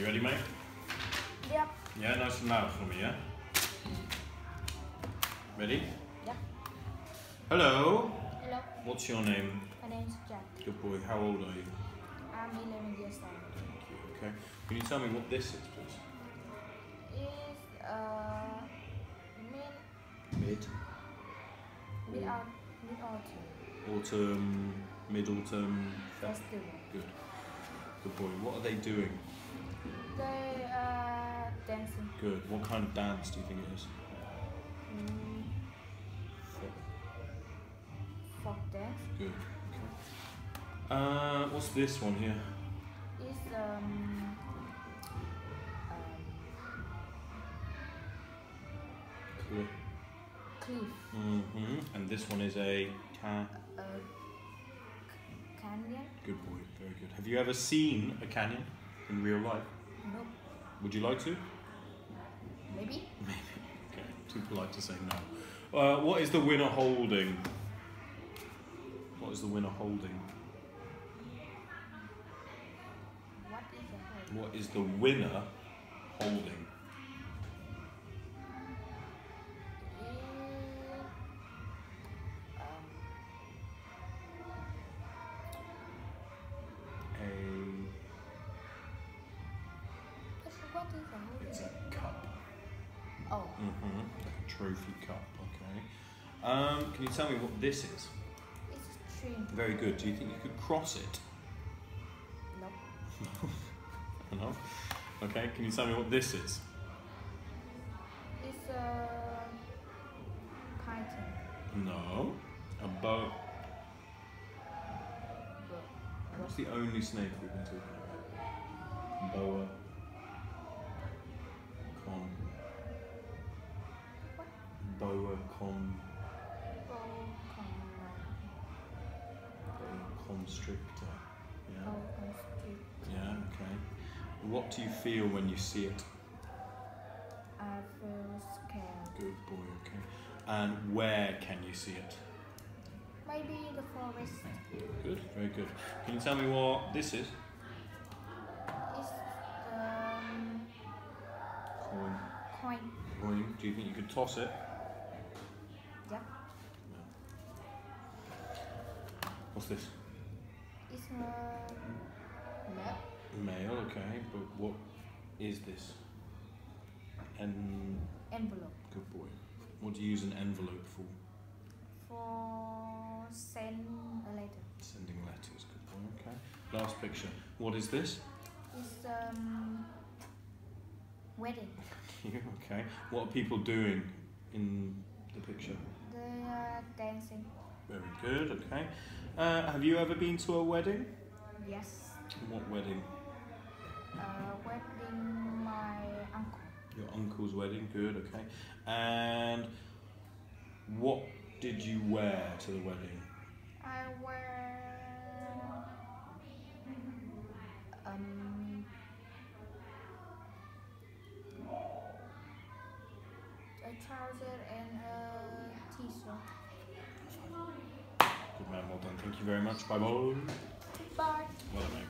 You ready, mate? Yep. Yeah, nice and loud for me, yeah? Ready? Yep. Hello. Hello. What's your name? My name's Jack. Good boy. How old are you? I'm 11 years old. Thank you. Okay. Can you tell me what this is, please? It's uh mid Mid. mid out mid autumn Autumn. Mid autumn. festival. Good. Good boy. What are they doing? They are dancing. Good. What kind of dance do you think it is? Mm, folk dance. Good. Okay. Uh, what's this one here? Is um um Cliff. cliff. Mm-hmm. And this one is a ca- A canyon. Good boy. Very good. Have you ever seen a canyon in real life? Nope. Would you like to? Maybe. Okay. Too polite to say no. Uh, what is the winner holding? What is the winner holding? What is a? What is the winner holding? It's a cup. Oh, Mm-hmm. Like a trophy cup. Okay. Um, can you tell me what this is? it's a tree. Very good. Do you think you could cross it? Nope. No. Okay. Can you tell me what this is? It's a python. No. A. But What's the only snake we've been talking about? Boa. Con. Boa con. Boa constrictor. Yeah. Yeah. Okay. What do you feel when you see it? I feel scared. Good boy. Okay. And where can you see it? Maybe the forest Good. Very good. Can you tell me what this is? Do you think you could toss it? Yep. What's this? It's a map. Mail, okay, but what is this? En envelope good boy. What do you use an envelope for? for send a letter. Sending letters, good boy, okay. Last picture. What is this? It's um wedding. okay. What are people doing in the picture? They are dancing. Very good, okay. Uh, have you ever been to a wedding? Yes. What wedding? Uh, wedding my uncle. Your uncle's wedding, good, okay. And what did you wear to the wedding? I wear trouser and uh, a t-shirt. Good man, well done. Thank you very much. Bye bye. Bye. Well done.